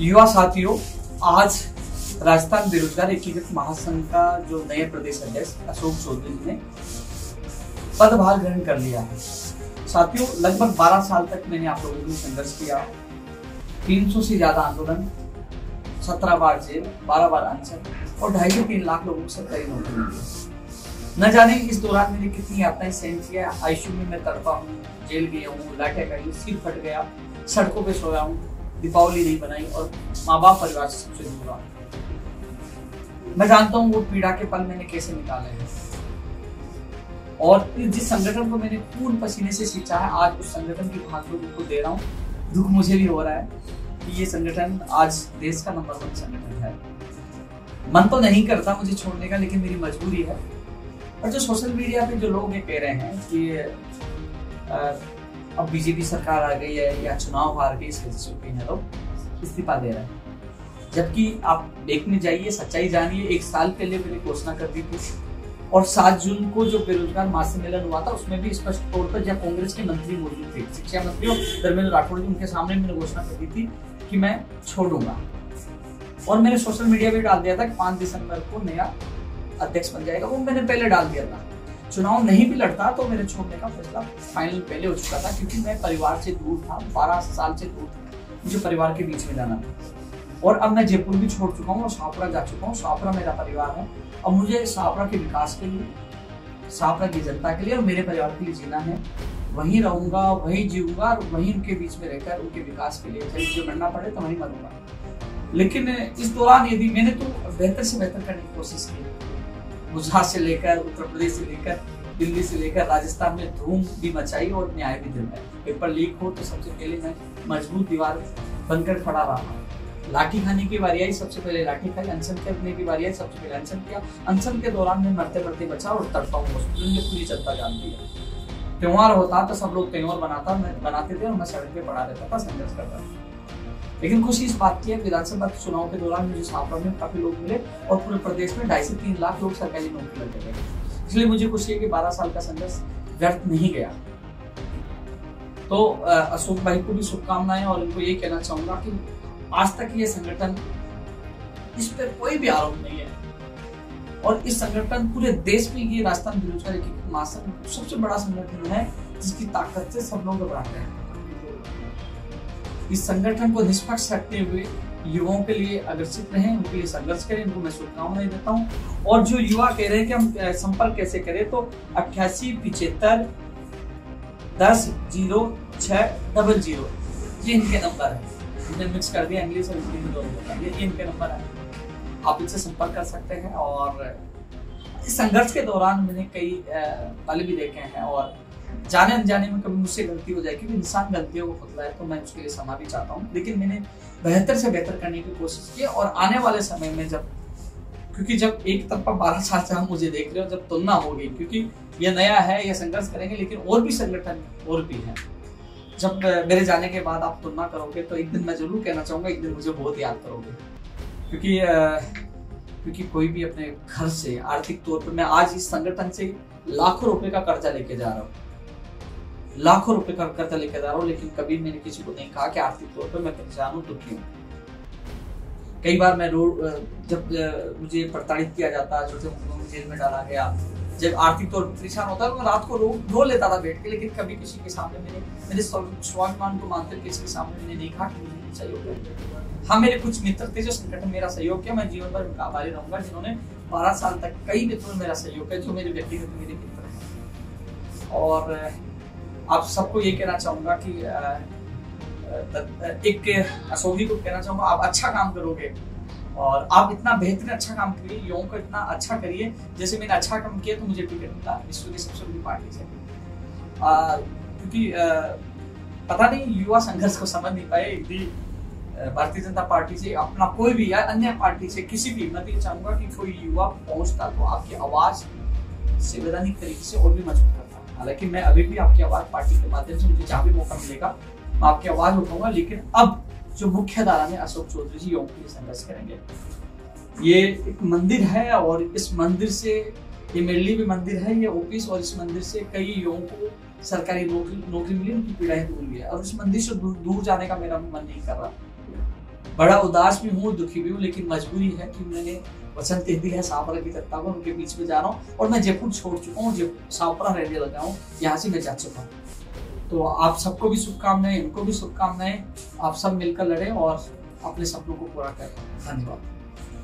युवा साथियों, आज राजस्थान बेरोजगार एकीकृत महासंघ का जो नए प्रदेश अध्यक्ष अशोक चौधरी ने पदभार ग्रहण कर लिया है। साथियों, लगभग 12 साल तक मैंने आप लोगों के संघर्ष किया। 300 से ज़्यादा आंदोलन 17 बार जेल 12 बार अनशन और ढाई से तीन लाख लोगों को सरकारी नौकरी मिली। न जाने इस दौरान मैंने कितनी यातनाएँ सहन किया आईसीयू में मैं तड़पा हूँ, जेल गया हूँ लाठे गई सिर फट गया, सड़कों पे सोया हूँ। दीपावली नहीं बनाई और माँ बाप परिवार से सबसे दूर रहा। मैं जानता हूँ वो पीड़ा के पल मैंने कैसे निकाले हैं। और जिस संगठन को मैंने खून पसीने से सींचा है, आज उस संगठन की भाग को दे रहा हूँ। दुख मुझे भी हो रहा है कि ये संगठन आज देश का नंबर वन संगठन है। मन तो नहीं करता मुझे छोड़ने का, लेकिन मेरी मजबूरी है। और जो सोशल मीडिया पे जो लोग ये कह रहे हैं कि अब बीजेपी सरकार आ गई है या चुनाव हार गई इस वजह से लोग इस्तीफा दे रहे हैं। जबकि आप देखने जाइए, सच्चाई जानिए, एक साल पहले मैंने घोषणा कर दी थी और सात जून को जो बेरोजगार महासम्मेलन हुआ था, उसमें भी स्पष्ट तौर पर जब कांग्रेस के मंत्री मौजूद थे, शिक्षा मंत्री और धर्मेंद्र राठौड़ जी, उनके सामने मैंने घोषणा कर दी थी कि मैं छोड़ूँगा। और मैंने सोशल मीडिया पे डाल दिया था कि पाँच दिसंबर को नया अध्यक्ष बन जाएगा, वो मैंने पहले डाल दिया था। चुनाव नहीं भी लड़ता तो मेरे छोड़ने का फैसला फाइनल पहले हो चुका था, क्योंकि मैं परिवार से दूर था, बारह साल से दूर था, मुझे परिवार के बीच में जाना था। और अब मैं जयपुर भी छोड़ चुका हूँ और शाहपुरा जा चुका हूँ। शाहपुरा मेरा परिवार है। अब मुझे शाहपुरा के विकास के लिए शाहपुरा की जनता के लिए और मेरे परिवार के लिए जीना है। वहीं रहूँगा, वहीं जीऊँगा और वहीं उनके बीच में रहकर उनके विकास के लिए चाहे मुझे मरना पड़े तो वहीं मरूँगा। लेकिन इस दौरान यदि मैंने तो बेहतर से बेहतर करने की कोशिश की। गुजरात से लेकर, उत्तर प्रदेश से लेकर, दिल्ली से लेकर राजस्थान में धूम भी मचाई और न्याय भी दिलवाया पेपर लीक हो तो सबसे पहले मैं मज़बूत दीवार बनकर खड़ा रहा। लाठी खाने की बारी आई, सबसे पहले लाठी खाई, अनशन करने की बारी आई, सबसे पहले अनशन किया। अनशन के दौरान मैं मरते मरते बचा और तड़पा हूँ मुझे पूरी जनता जानती है त्योहार होता तो सब लोग त्योहार बनाता, मैं बनाते थे और मैं सड़क पे पड़ा रहता था, संघर्ष करता था। लेकिन खुशी इस बात की है, विधानसभा चुनाव के दौरान मुझे छापरा में काफ़ी लोग मिले और पूरे प्रदेश में ढाई से तीन लाख लोग सरकारी नौकरी लगे गए। इसलिए मुझे खुशी है कि बारह साल का संघर्ष व्यर्थ नहीं गया। तो अशोक भाई को भी शुभकामनाएँ और इनको ये कहना चाहूँगा कि आज तक ये संगठन इस पर कोई भी आरोप नहीं है। और इस संगठन पूरे देश में ये राजस्थान बेरोजगार महासंघ सबसे बड़ा संगठन है, जिसकी ताकत से सब लोग घबराते हैं। इस संगठन को निष्पक्ष रखते हुए युवाओं के लिए अग्रसित रहें, उनके लिए संघर्ष करें, उनको मैं शुभकामनाएँ देता हूँ। और जो युवा कह रहे हैं कि हम संपर्क कैसे करें तो अट्ठासी पिछहत्तर दस ज़ीरो छ डबल ज़ीरो, ये इनके नंबर है। हमने मिक्स कर दिया इंग्लिश और हिंदी में दोनों ये इनके नंबर है। आप इनसे संपर्क कर सकते हैं और इस संघर्ष के दौरान मैंने कई पल भी देखे हैं और जाने अनजाने में कभी मुझसे गलती हो जाए, क्योंकि इंसान गलतियों को खुदला है तो मैं उसके लिए क्षमा भी चाहता हूँ। लेकिन मैंने बेहतर से बेहतर करने की कोशिश की और आने वाले समय में जब, क्योंकि जब एक तरफा बारह साल से आप मुझे देख रहे हो, जब तुलना होगी, क्योंकि ये नया है, ये संघर्ष करेंगे, लेकिन और भी संगठन और भी है। जब मेरे जाने के बाद आप तुलना करोगे तो एक दिन मैं ज़रूर कहना चाहूँगा, एक दिन मुझे बहुत याद करोगे। क्योंकि क्योंकि कोई भी अपने घर से आर्थिक तौर पर, मैं आज इस संगठन से लाखों रुपए का कर्जा लेके जा रहा हूँ। लाखों रुपए का कर्जा लेके जा रहा हूँ, लेकिन कभी मैंने किसी को नहीं कहा कि आर्थिक तौर पर मैं परेशान हूँ, दुखी हूँ। कई बार मैं रोड जब मुझे प्रताड़ित किया जाता छोटे जेल में डाला गया, जब आर्थिक तौर पर परेशान होता है, मैं रात को रो रो लेता था बैठ के, लेकिन कभी किसी के सामने मैंने मेरे स्वाभिमान को मानते किसी के सामने मैंने नहीं कहा कि मुझे सहयोग हाँ मेरे कुछ मित्र थे जो संगठन मेरा सहयोग किया, मैं जीवन भर उनका आभारी रहूँगा, जिन्होंने बारह साल तक कई मित्रों ने मेरा सहयोग किया, जो मेरे व्यक्तिगत मेरे मित्र हैं। और आप सबको ये कहना चाहूँगा कि एक अशोभी को कहना चाहूँगा, आप अच्छा काम करोगे और आप इतना बेहतरीन अच्छा काम करिए, युवाओं को इतना अच्छा करिए, जैसे मैंने अच्छा काम किया तो मुझे टिकट मिला, विश्व की सबसे बड़ी पार्टी से। क्योंकि पता नहीं युवा संघर्ष को समझ नहीं पाए, यदि भारतीय जनता पार्टी से अपना कोई भी या अन्य पार्टी से किसी भी, मैं तो चाहूँगा कि कोई युवा पहुँचता तो आपकी आवाज़ संवैधानिक तरीके से और भी मज़बूत करता हालाँकि मैं अभी भी आपकी आवाज़ पार्टी के माध्यम से मुझे जहाँ भी मौका मिलेगा मैं आपकी आवाज़ उठाऊँगा लेकिन अब जो मुख्य धारा में अशोक चौधरी जी योग के लिए संघर्ष करेंगे। ये एक मंदिर है और इस मंदिर से ये मेरे भी मंदिर है ये ऑफ़िस और इस मंदिर से कई युवाओं को सरकारी नौकरी नौकरी मिली उनकी पीड़ाएँ दूर हुई है। और इस मंदिर से दूर, दूर जाने का मेरा मन नहीं कर रहा। बड़ा उदास भी हूँ, दुखी भी हूँ, लेकिन मजबूरी है कि मैंने वसंत दिया है सावरा की तरफ़ उनके बीच में जा रहा हूँ और मैं जयपुर छोड़ चुका हूँ सावरा रहने लगा हूँ, यहाँ से मैं जा चुका हूँ। तो आप सबको भी शुभकामनाएँ, इनको भी शुभकामनाएँ, आप सब मिलकर लड़े और अपने सपनों को पूरा करें। धन्यवाद।